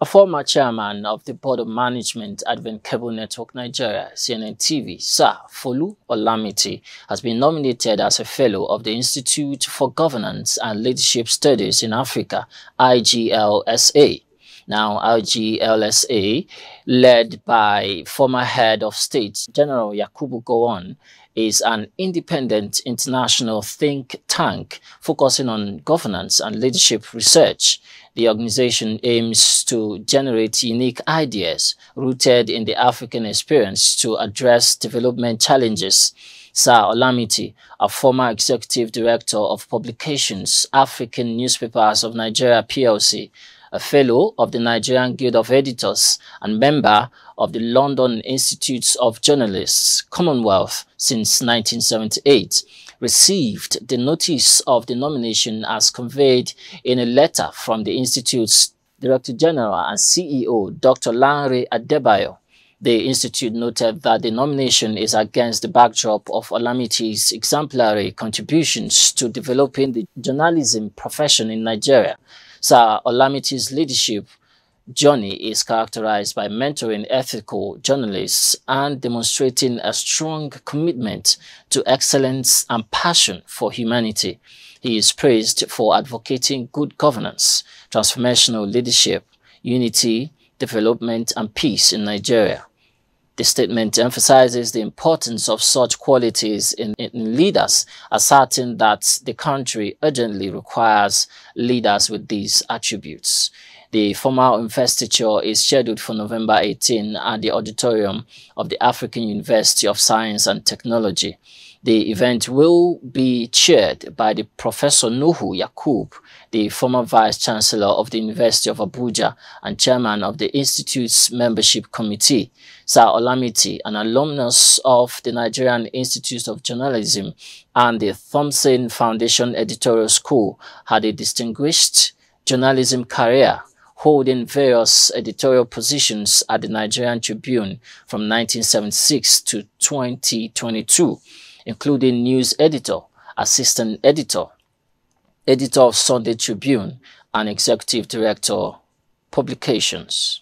A former chairman of the Board of Management Advent Cable Network Nigeria, ACNN TV, Sir Folu Olamiti, has been nominated as a Fellow of the Institute for Governance and Leadership Studies in Africa, IGLSA. Now, IGLSA, led by former head of state General Yakubu Gowon, is an independent international think tank focusing on governance and leadership research. The organization aims to generate unique ideas rooted in the African experience to address development challenges. Sir Olamiti, a former executive director of publications African Newspapers of Nigeria PLC, a fellow of the Nigerian Guild of Editors and member of the London Institutes of Journalists, Commonwealth since 1978, received the notice of the nomination as conveyed in a letter from the Institute's Director General and CEO, Dr. Lanre Adebayo. The Institute noted that the nomination is against the backdrop of Olamiti's exemplary contributions to developing the journalism profession in Nigeria. Sir Olamiti's leadership journey is characterized by mentoring ethical journalists and demonstrating a strong commitment to excellence and passion for humanity. He is praised for advocating good governance, transformational leadership, unity, development, and peace in Nigeria. The statement emphasizes the importance of such qualities in, in, leaders, asserting that the country urgently requires leaders with these attributes. The formal investiture is scheduled for November 18 at the auditorium of the African University of Science and Technology. The event will be chaired by the Professor Nuhu Yaqub, the former Vice Chancellor of the University of Abuja and Chairman of the Institute's Membership Committee. Sir Olamiti, an alumnus of the Nigerian Institute of Journalism and the Thomson Foundation Editorial School, had a distinguished journalism career holding various editorial positions at the Nigerian Tribune from 1976 to 2022, including news editor, assistant editor, editor of Sunday Tribune, and executive director, publications.